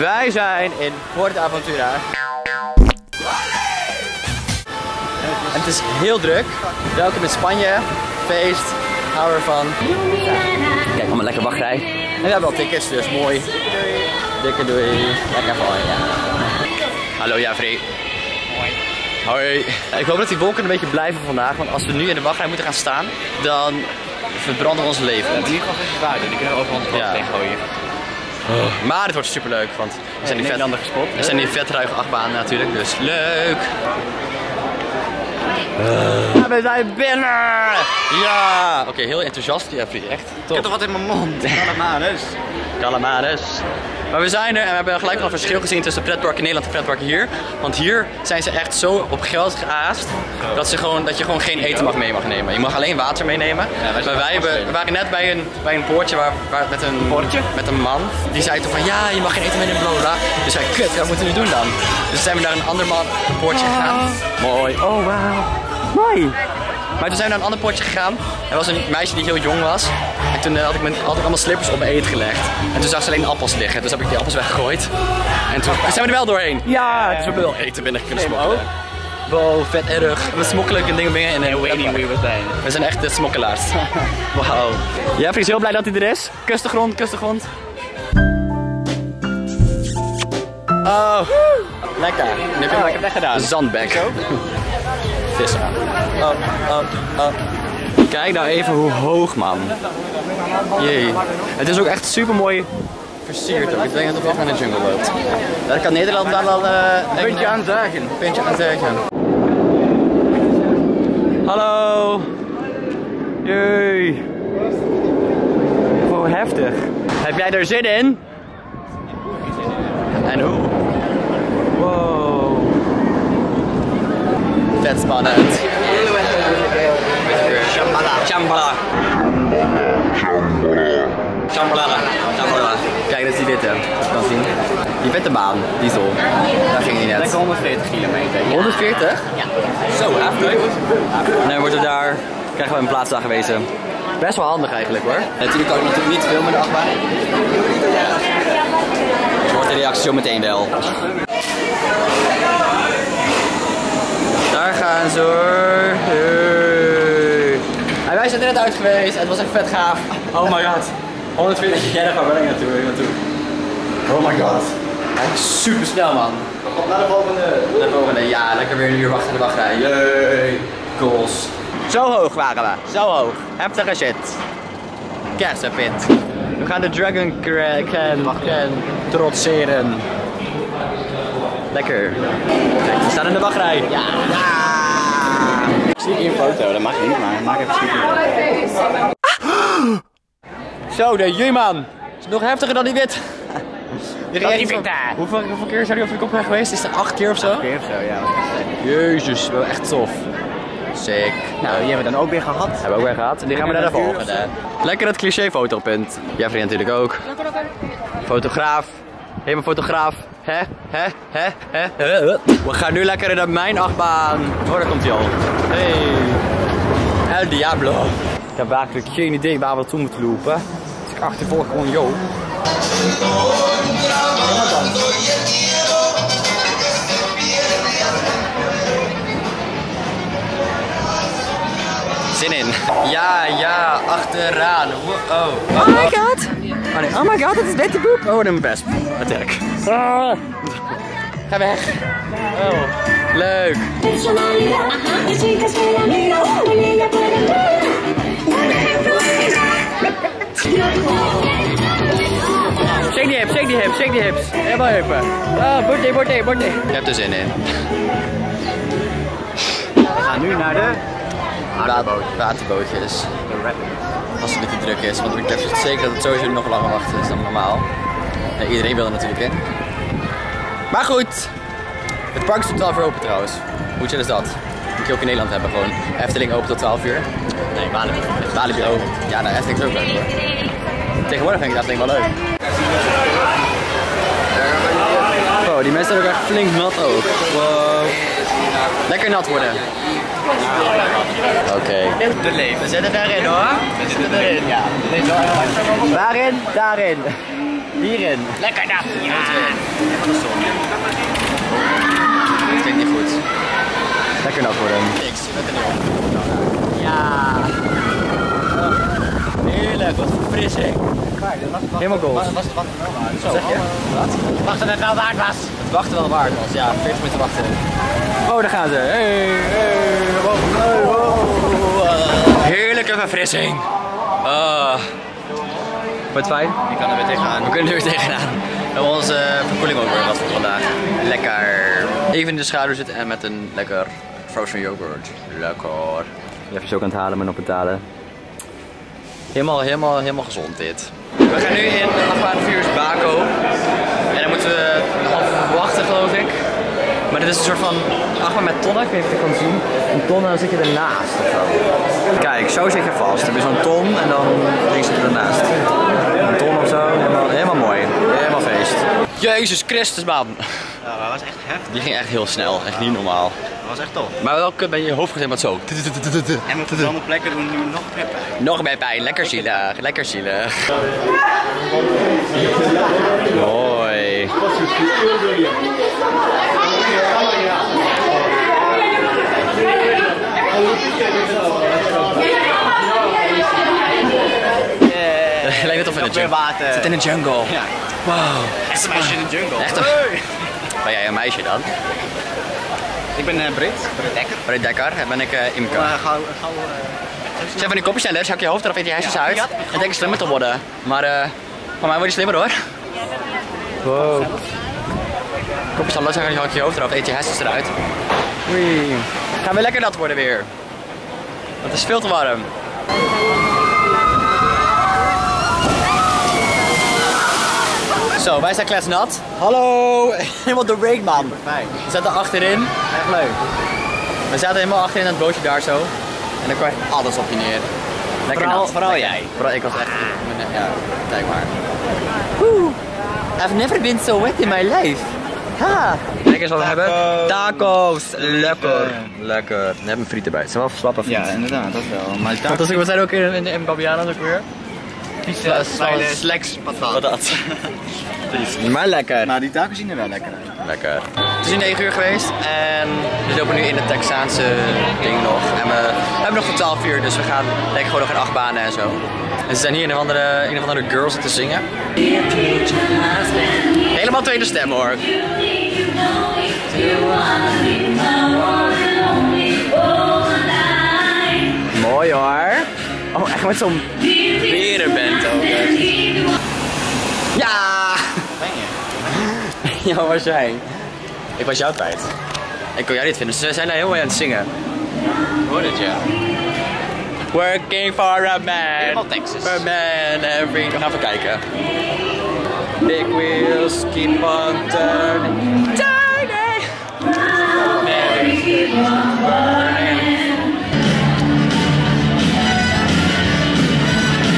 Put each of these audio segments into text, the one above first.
Wij zijn in Port Aventura. En het is heel druk. Welkom in Spanje. Feest. Hou ervan. Kijk, allemaal lekker wachtrij. En we hebben al tickets, dus mooi. Dikke doei. Lekker van, ja. Hallo Javri. Hoi. Hoi. Ik hoop dat die wolken een beetje blijven vandaag, want als we nu in de wachtrij moeten gaan staan, dan verbranden we ons leven. In ieder geval even buiten, die kunnen we overal ons Ja. ja. Gooien. Maar het wordt super leuk, want er zijn die vet, gespot. er zijn die vet ruige achtbanen natuurlijk, dus leuk. Ja, we zijn binnen! Ja! Oké, heel enthousiast, Jeffrey, echt Ik heb toch wat in mijn mond? Dus. Calamares. Maar we zijn er en we hebben gelijk al een verschil gezien tussen pretparken in Nederland en pretparken hier. Want hier zijn ze echt zo op geld geaast dat, ze gewoon, dat je gewoon geen eten mag mee mag nemen. Je mag alleen water meenemen. maar wij hebben, we waren net bij een, bij een poortje waar, waar, met, een, Poortje? met een man. Die zei toen van ja, je mag geen eten meenemen, bla bla, bla. Dus wij, kut, wat moeten we nu doen dan? Dus zijn we naar een ander man, een poortje gegaan. Mooi. Oh, wauw. Mooi. Maar toen zijn we naar een ander potje gegaan. Er was een meisje die heel jong was. En toen eh, had, ik mijn, had ik allemaal slippers op mijn eten gelegd. En toen zag ze alleen appels liggen. Dus heb ik die appels weggegooid. En toen zijn we er wel doorheen. Ja, dus we hebben wel eten binnen kunnen smokkelen. Wow, vet erg. We smokkelen dingen binnen. En, En weet niet wie we zijn. we zijn echt de smokkelaars. Wauw. Jeffrey is heel blij dat hij er is. Kus de grond, kus de grond. Oh, lekker. Nu heb je Oh, ik heb het gedaan. Zandbek. Vissen. Oh, oh, oh. Kijk nou even hoe hoog, man. Jee. Het is ook echt super mooi versierd ook. Ik denk dat het echt naar de jungle loopt. Daar kan Nederland dan wel eh, een Puntje aan zagen. puntje aan. Hallo. Jee. Wow, heftig. Heb jij er zin in? En hoe? Wow. Vet spannend. Shambhala. Shambhala. Shambhala. Kijk, dat is die witte. Je kan zien. Die witte baan, diesel. Daar ging hij net. Lekker 140 kilometer. 140? Ja. Zo, heftig. En dan worden we daar, krijgen we een plaats aangewezen. Best wel handig eigenlijk hoor. Natuurlijk kan ik natuurlijk niet filmen de achtbaan. Je hoort de reactie zo meteen wel. Daar gaan ze hoor. Wij zijn er net uit geweest. Het was echt vet gaaf. Oh my god. 140 jaar waar ben ik naartoe? naartoe? Oh my god. Super snel man. Naar de volgende. De volgende, ja, lekker weer een uur wachten in de wachtrij. Yay. Goals. Zo hoog waren we. Zo hoog. Heftige shit. Kersenpit. We gaan de Dragon Can, can trotseren. Lekker. Kijk, we staan in de wachtrij. Ja. Ik zie hier een foto, dat mag niet, maar maak even. Zo, de J-man. Is nog heftiger dan die wit. Die van- Hoeveel, hoeveel keer zou die op de kop zijn geweest? Is het acht keer of zo? Keer of zo, ja. Jezus, wel echt tof. Sick. Nou, die hebben we dan ook weer gehad. Hebben we ook weer gehad. En die gaan we naar de volgende. Lekker het cliché fotopunt. Jeffrey natuurlijk ook. Fotograaf. Helemaal fotograaf. Hè? Hè? Hè? We gaan nu lekker naar mijn achtbaan. Oh, daar komt hij al. Hey. El Diablo. Ik heb eigenlijk geen idee waar we naartoe moeten lopen. Dus ik achtervolg gewoon Jo. Zin in. Ja, ja, achteraan. Wow. Oh, oh my god. Oh, nee. oh my god, het is Betty Boop. Oh, een wesp. Attack. Ah. Ga weg. Oh, leuk. Shake die hips, shake die hips, shake die hips. Helemaal heupen. Oh, birthday, birthday, birthday. Je hebt er zin in. We gaan nu naar de... Waterboot. Waterbootjes. De Rapid. Als het niet te druk is, want ik heb zeker dat het sowieso nog langer wachten is dan normaal. Ja, iedereen wil er natuurlijk in. Maar goed, het park is tot 12 uur open trouwens. Hoe chill is dat? Moet je ook in Nederland hebben gewoon. Efteling open tot 12 uur. Nee, Walibi. Walibi open. Ja, nou Efteling is ook leuk hoor. Tegenwoordig vind ik Efteling wel leuk. Wow, die mensen zijn ook echt flink nat ook. Wow. Lekker nat worden. Oké. De leven. We zitten daarin hoor. We zitten erin. Ja. Waarin? Daarin. Hierin. Lekker dat. Ja. Dat klinkt niet goed. Lekker. Niks, met een Ja. Heerlijk, wat verfrissing. Helemaal gold. Was het wat wel waard? Zo, zeg je? Wat? Wacht, het wel waard was. Het wachten wel waard was. Ja, 40 minuten wachten. Oh, daar gaan ze. Hey, hey, wow, hey, wow. Heerlijke verfrissing. Ah. Wordt fijn? Ik kan er weer tegenaan. We kunnen er weer tegenaan. We hebben onze verkoeling ook weer wat voor vandaag. Lekker. Even in de schaduw zitten en met een lekker frozen yoghurt. Lekker. Even zo aan het halen, maar op betalen. Helemaal, helemaal, helemaal gezond dit. We gaan nu in Virus Baco. En dan moeten we een half uur wachten geloof ik. Maar dit is een soort van achtbaan met tonnen, ik weet niet of je het kan zien. Een ton en dan zit je ernaast of zo. Kijk, zo zit je vast. Dan heb je zo'n ton en dan links zit je ernaast. Een ton of zo, helemaal, helemaal mooi. Helemaal feest. Jezus Christus man. Ja, dat was echt heftig. Die ging echt heel snel, echt niet normaal. Was echt. Maar wel kut bij je hoofd gezet met zo. En op verschillende plekken doen we nu nog meer pijn. Nog meer pijn, lekker zielig, lekker zielig. Mooi. Lijkt net of in de jungle. water. Zit in de jungle. Ja. Wow. Echt een meisje in de jungle. Echt een-. Ben jij een meisje dan? Ik ben uh, Brit. Brit Dekker. Brit Dekker en ben ik uh, Imke. Uh, gauw, gauw, eh, Zijn van die kopjesstellers, hak je hoofd eraf, eet je hersens Ja, uit. En denk je slimmer te worden. Maar eh van mij word je slimmer hoor. Wow. Kopjesstellers, hak je hak je hoofd eraf, eet je hersens eruit. Oei. Gaan we lekker nat worden weer. Want het is veel te warm. Zo, wij zijn kletsnat. Hallo! Helemaal de break man. Fijn. We zaten achterin. Echt leuk. We zaten helemaal achterin aan het bootje daar zo. En dan kwam alles op je neer. Lekker Vooral, nat. vooral jij. Vooral ik was echt... Ja, kijk maar. Oeh. I've never been so wet in my life. Ha. Kijk eens wat we hebben. Tacos. Lekker. Lekker. We hebben friet erbij. Het zijn wel slappe friet. Ja, inderdaad, dat wel. Maar ik, we zijn ook in, in, in Babianas ook weer. Pizza, slacks, patat. Patat. maar lekker. Maar die tacos zien er wel lekker uit. Lekker. Het is nu 9 uur geweest en we lopen nu in het Texaanse ding nog. En we hebben nog tot 12 uur, dus we gaan lekker gewoon nog in acht banen en zo. En ze zijn hier een of andere, een of andere girls te zingen. Helemaal tweede stem hoor. Mooi hoor. Oh, echt met zo'n berenband ook. hè. Ja! Ben je? Ja, waar was jij? Ik was jou kwijt. Ik kon jou niet vinden. Ze zijn daar heel mooi aan het zingen. Hoor het ja. Working for a man. Helemaal Texas. For a man every... We gaan even kijken. Big wheels keep on turning. Turning.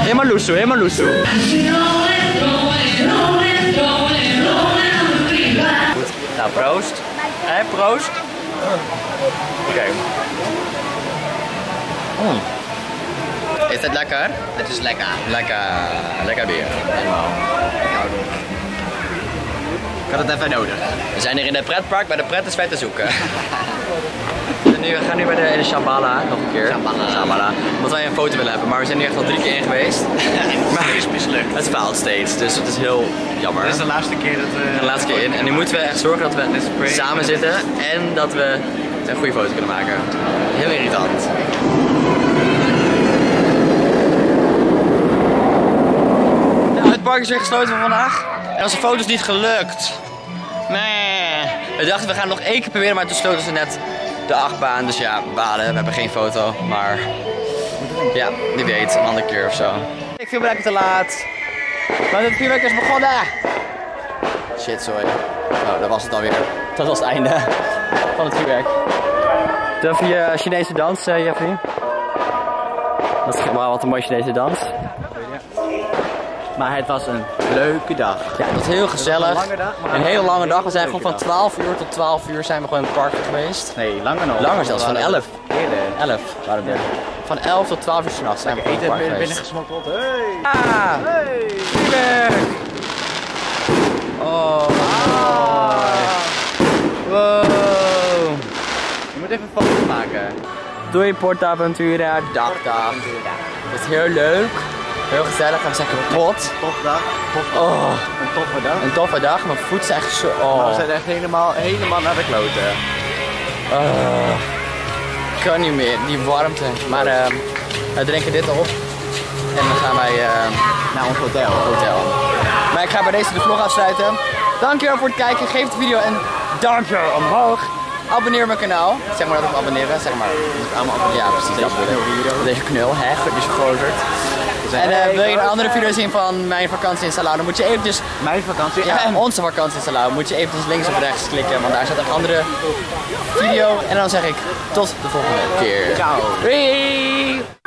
Helemaal loesoe, helemaal loesoe. Nou, proost. Hé, proost. Oké. Mm. Is het lekker? Het is lekker. Lekker, lekker bier. Helemaal. Ik had het even nodig. We zijn hier in het pretpark bij de prettenspij te zoeken. we, zijn nu, we gaan nu bij de, de Shambhala nog een keer. Shambhala. Shambhala. Omdat wij een foto willen hebben, maar we zijn nu echt al drie keer in geweest. Maar het is mislukt. Het faalt steeds, dus het is heel jammer. Dit is de laatste keer dat we... de laatste keer in. En nu moeten we echt zorgen dat we samen zitten en dat we een goede foto kunnen maken. Heel irritant. Nou, het park is weer gesloten voor vandaag. En onze foto is niet gelukt. Nee. We dachten we gaan nog één keer proberen, maar toen sloten ze net de achtbaan. Dus ja, balen. We hebben geen foto. Maar ja, wie weet, een andere keer of zo. Ik viel blijkbaar te laat. Maar het vuurwerk is begonnen. Shit, sorry. Oh, dat was het alweer. Dat was het einde van het vuurwerk. Durf je Chinese dans, eh, Jeffrey? Dat is maar wat een mooie Chinese dans. Maar het was een leuke dag. Ja, het was heel gezellig. Was een, lange dag, hele lange dag. We zijn gewoon van 12 uur tot 12 uur zijn we gewoon in het park geweest. Nee, langer nog. Langer zelfs, van 11. Eerder. 11. Van 11 tot 12 uur s'nachts zijn we eten binnen, binnen gesmokkeld. Hey! Ah! Hey! Oh. Ah. Wow. Je moet even foto's maken. Doei porta-aventura, Dag, dag. Dat is heel leuk heel gezellig en we zijn kapot. Toffe dag. Oh, Een toffe dag. een toffe dag, mijn voet is echt zo... We Oh, zijn echt helemaal, helemaal naar de kloten. oh. Kan niet meer, die warmte. Maar eh, we drinken dit op en dan gaan wij eh, Naar ons hotel. hotel. Maar ik ga bij deze de vlog afsluiten. Dankjewel voor het kijken. Geef de video een duimpje omhoog. Abonneer mijn kanaal. Zeg maar dat ik abonneren. Zeg maar. Allemaal Ja, precies. dat. Deze knul, hè? Vergrozerd. zijn En eh, wil je een andere video zien van mijn vakantie in Salau, dan moet je eventjes, Mijn vakantie. ja, En onze vakantie in Salau, moet je eventjes links of rechts klikken, want daar staat een andere video. En dan zeg ik tot de volgende keer. Ciao. Doei!